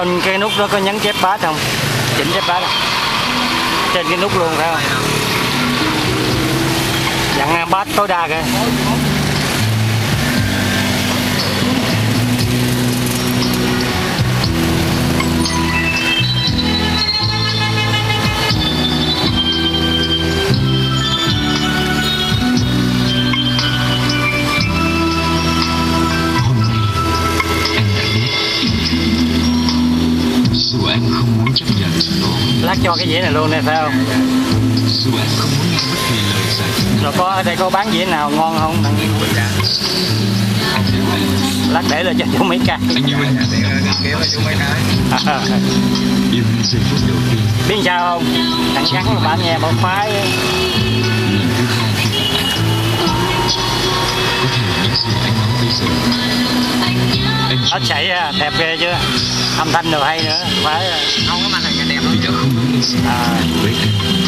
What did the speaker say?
trên cái nút đó có nhấn chép bát không? Chỉnh chép bát không? trên cái nút luôn phải không? Dặn bát tối đa kìa. Cho cái dĩa này luôn nè phải không? Rồi có ở đây có bán dĩa nào ngon không? Lát để lên cho chú mấy tiên biết sao không? Thằng trắng là bạn nghe bảo phái ếch sảy à, đẹp ghê chưa? Âm thanh rồi hay nữa phải à. không có màn hình 比较轰动一些。啊